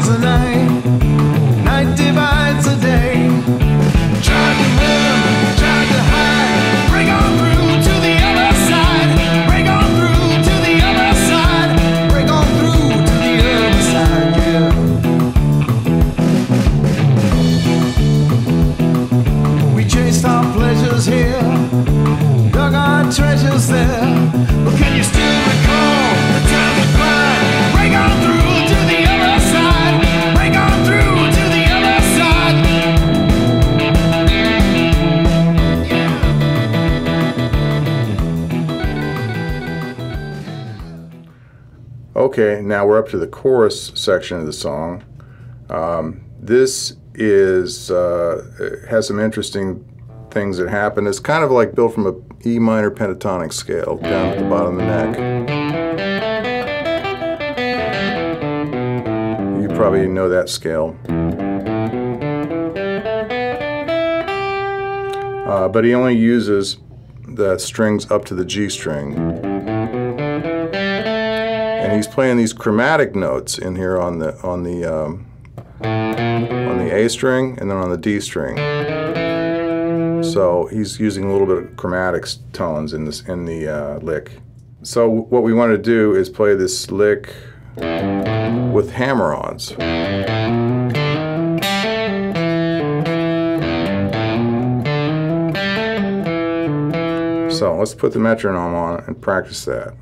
destroys the night. Night Okay, now we're up to the chorus section of the song. Um, this is uh, has some interesting things that happen. It's kind of like built from a E minor pentatonic scale down at the bottom of the neck. You probably know that scale. Uh, but he only uses the strings up to the G string and he's playing these chromatic notes in here on the on the um, on the A string and then on the D string. So he's using a little bit of chromatics tones in this in the uh, lick. So what we want to do is play this lick with hammer-ons. So let's put the metronome on and practice that.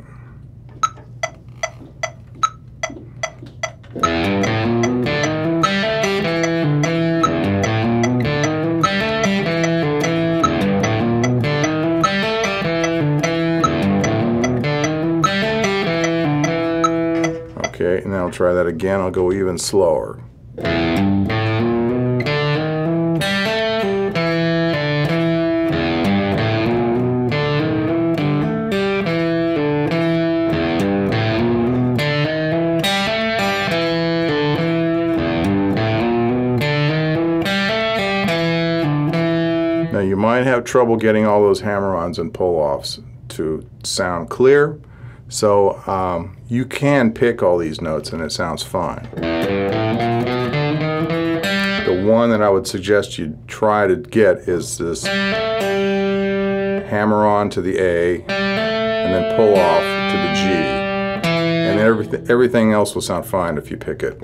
I'll try that again. I'll go even slower. Now you might have trouble getting all those hammer-ons and pull-offs to sound clear, so um, you can pick all these notes and it sounds fine. The one that I would suggest you try to get is this hammer on to the A and then pull off to the G. And everything, everything else will sound fine if you pick it.